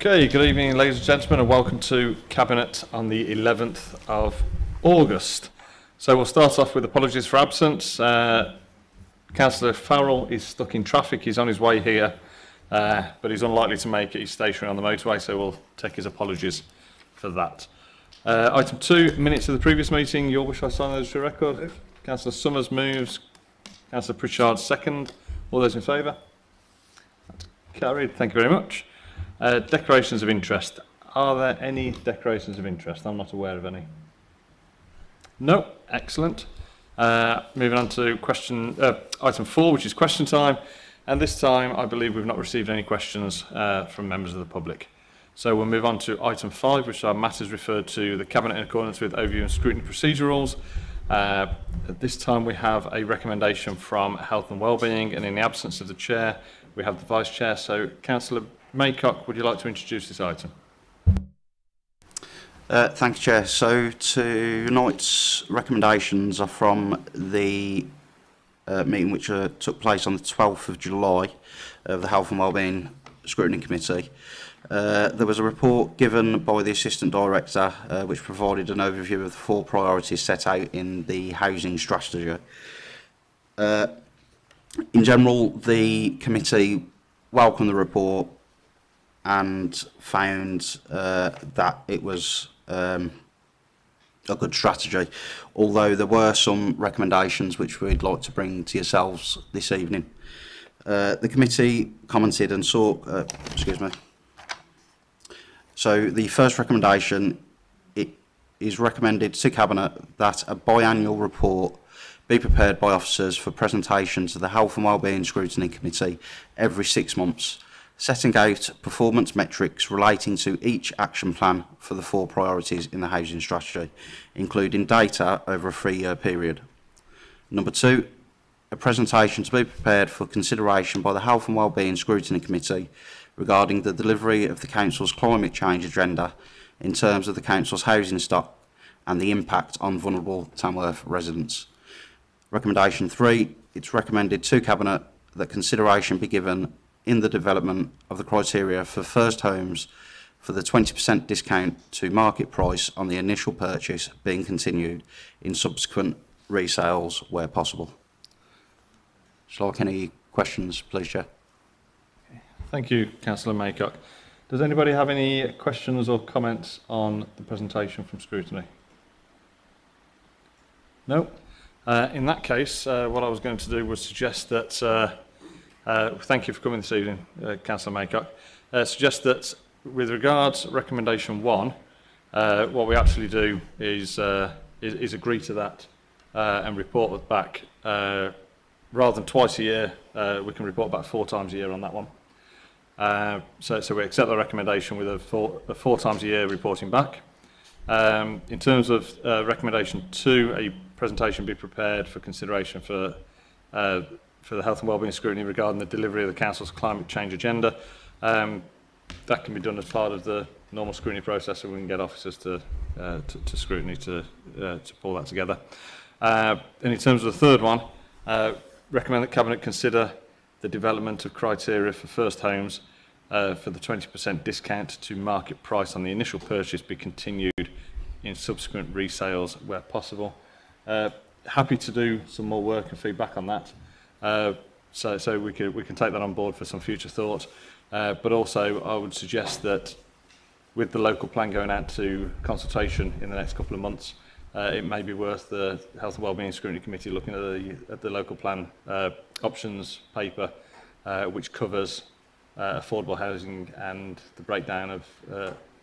Okay, good evening, ladies and gentlemen, and welcome to Cabinet on the 11th of August. So we'll start off with apologies for absence. Uh, Councillor Farrell is stuck in traffic. He's on his way here, uh, but he's unlikely to make it. He's stationary on the motorway, so we'll take his apologies for that. Uh, item two, minutes of the previous meeting. Your wish I sign those to record. Councillor Summers moves. Councillor Pritchard second. All those in favour? That's carried. Thank you very much. Uh, declarations of interest. Are there any declarations of interest? I'm not aware of any. No, excellent. Uh, moving on to question uh, item four, which is question time. And this time, I believe we've not received any questions uh, from members of the public. So we'll move on to item five, which are matters referred to the Cabinet in accordance with overview and scrutiny procedure rules. Uh, at this time, we have a recommendation from Health and Wellbeing, and in the absence of the Chair, we have the Vice Chair. So, Councillor Maycock, would you like to introduce this item? Uh, thanks, Chair. So tonight's recommendations are from the uh, meeting which uh, took place on the 12th of July of the Health and Wellbeing Scrutiny Committee. Uh, there was a report given by the Assistant Director uh, which provided an overview of the four priorities set out in the housing strategy. Uh, in general, the committee welcomed the report and found uh, that it was um, a good strategy. Although there were some recommendations which we'd like to bring to yourselves this evening. Uh, the committee commented and saw, uh, excuse me. So the first recommendation, it is recommended to Cabinet that a biannual report be prepared by officers for presentation to the Health and Wellbeing Scrutiny Committee every six months setting out performance metrics relating to each action plan for the four priorities in the housing strategy, including data over a three-year period. Number two, a presentation to be prepared for consideration by the Health and Wellbeing Scrutiny Committee regarding the delivery of the Council's climate change agenda in terms of the Council's housing stock and the impact on vulnerable Tamworth residents. Recommendation three, it's recommended to Cabinet that consideration be given in the development of the criteria for first homes for the 20% discount to market price on the initial purchase being continued in subsequent resales where possible. Like any questions, please, Chair? Thank you, Councillor Maycock. Does anybody have any questions or comments on the presentation from scrutiny? No? Uh, in that case, uh, what I was going to do was suggest that uh, Uh, thank you for coming this evening, uh, Councillor Maycock. Uh, suggest that with regards recommendation one, uh, what we actually do is, uh, is, is agree to that uh, and report back. Uh, rather than twice a year, uh, we can report back four times a year on that one. Uh, so, so we accept the recommendation with a four, a four times a year reporting back. Um, in terms of uh, recommendation two, a presentation be prepared for consideration for uh, for the health and wellbeing scrutiny regarding the delivery of the council's climate change agenda. Um, that can be done as part of the normal scrutiny process, so we can get officers to uh, to, to scrutiny to uh, to pull that together. Uh, and in terms of the third one, uh, recommend that cabinet consider the development of criteria for first homes uh, for the 20% discount to market price on the initial purchase be continued in subsequent resales where possible. Uh, happy to do some more work and feedback on that. Uh, so, so we can we can take that on board for some future thought. Uh, but also, I would suggest that with the local plan going out to consultation in the next couple of months, uh, it may be worth the Health and Wellbeing Scrutiny Committee looking at the, at the local plan uh, options paper, uh, which covers affordable housing and the breakdown of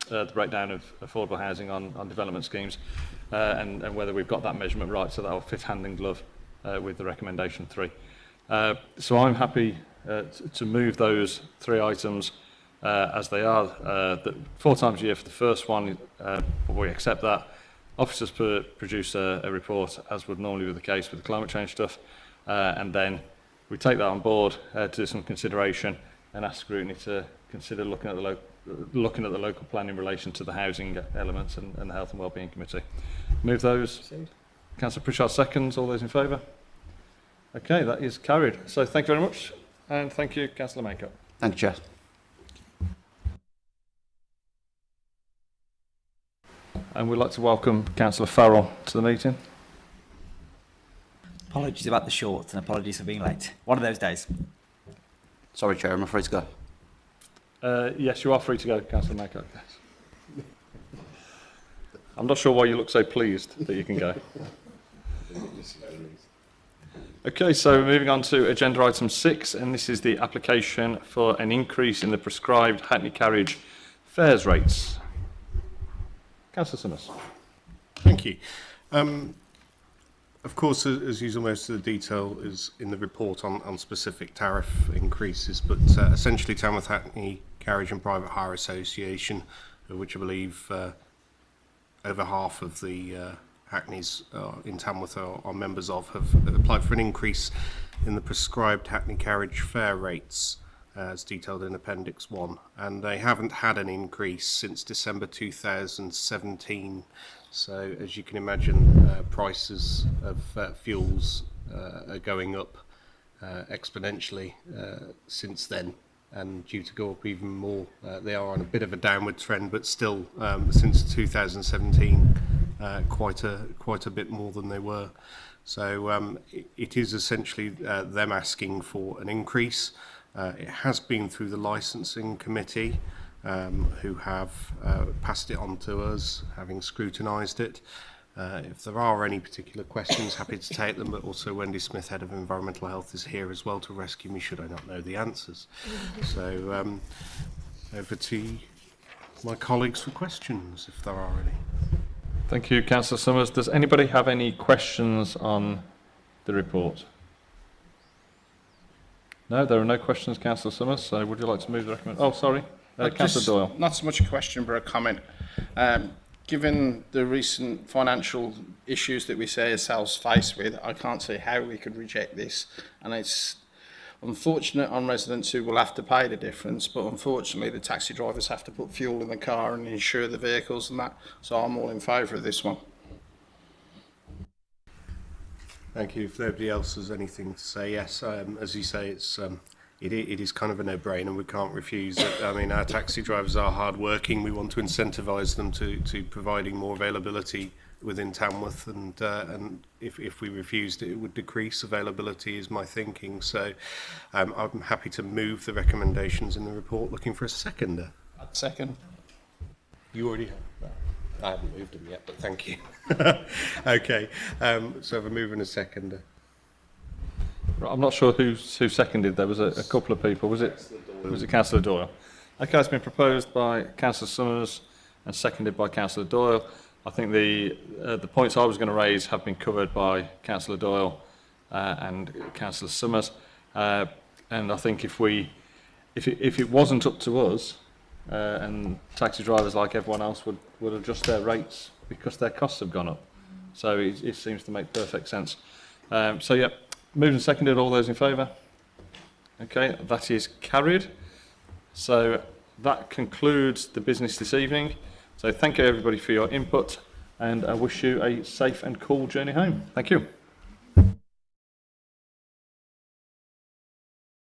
uh, the breakdown of affordable housing on, on development schemes, uh, and, and whether we've got that measurement right, so that will fit hand in glove uh, with the recommendation three. Uh, so I'm happy uh, to move those three items uh, as they are. Uh, the, four times a year for the first one, uh, we accept that. Officers per, produce a, a report, as would normally be the case with the climate change stuff, and then we take that on board to do some consideration and ask scrutiny to consider looking at the local looking at the local plan in relation to the housing elements and, and the health and wellbeing committee. Move those. Councillor Pritchard seconds. All those in favour? Okay, that is carried. So thank you very much, and thank you, Councillor Maycock. Thank you, Chair. And we'd like to welcome Councillor Farrell to the meeting. Apologies about the shorts, and apologies for being late. One of those days. Sorry, Chair, I'm afraid to go. Uh, yes, you are free to go, Councillor Maycock. Yes. I'm not sure why you look so pleased that you can go. Okay, so moving on to agenda item six, and this is the application for an increase in the prescribed Hackney carriage fares rates. Councillor Summers. Thank you. Um, of course, as, usual, most of the detail is in the report on, on specific tariff increases, but uh, essentially Tamworth Hackney Carriage and Private Hire Association, of which I believe uh, over half of the uh, Hackneys uh, in Tamworth are, are members of, have applied for an increase in the prescribed Hackney carriage fare rates as detailed in Appendix 1. And they haven't had an increase since December 2017. So, as you can imagine, uh, prices of uh, fuels uh, are going up uh, exponentially uh, since then and due to go up even more. They are on a bit of a downward trend, but still, um, since 2017, uh, quite a quite a bit more than they were. So um, it, it is essentially uh, them asking for an increase. Uh, it has been through the licensing committee, um, who have uh, passed it on to us, having scrutinised it. Uh, if there are any particular questions, happy to take them, but also Wendy Smith, Head of Environmental Health, is here as well to rescue me should I not know the answers. so um, over to my colleagues for questions, if there are any. Thank you, Councillor Summers. Does anybody have any questions on the report? No, there are no questions, Councillor Summers. So would you like to move the recommendation? Oh, sorry, uh, Uh, Councillor Doyle. Not so much a question, but a comment. Um, given the recent financial issues that we see ourselves faced with, I can't see how we could reject this. And it's unfortunate on residents who will have to pay the difference, but unfortunately the taxi drivers have to put fuel in the car and insure the vehicles and that. So I'm all in favour of this one. Thank you. If nobody else has anything to say, yes, um, as you say, it's um, it, it is kind of a no-brainer. And we can't refuse it. I mean, our taxi drivers are hard-working. We want to incentivise them to, to providing more availability within Tamworth, and uh, and if if we refused it, it would decrease availability, is my thinking. So um, I'm happy to move the recommendations in the report. Looking for a seconder. Second. You already have. I haven't moved them yet, but thank you. okay, um, so we're moving a seconder. Right, I'm not sure who who seconded. There was a, a couple of people. Was it was it Councillor Doyle? Okay, it's been proposed by Councillor Summers and seconded by Councillor Doyle. I think the uh, the points I was going to raise have been covered by Councillor Doyle uh, and Councillor Summers. Uh, and I think if we if it, if it wasn't up to us uh, and taxi drivers like everyone else would would adjust their rates because their costs have gone up. So it, it seems to make perfect sense. Um, so yeah, moved and seconded. All those in favour? Okay, that is carried. So that concludes the business this evening. So thank you everybody for your input and I wish you a safe and cool journey home. Thank you.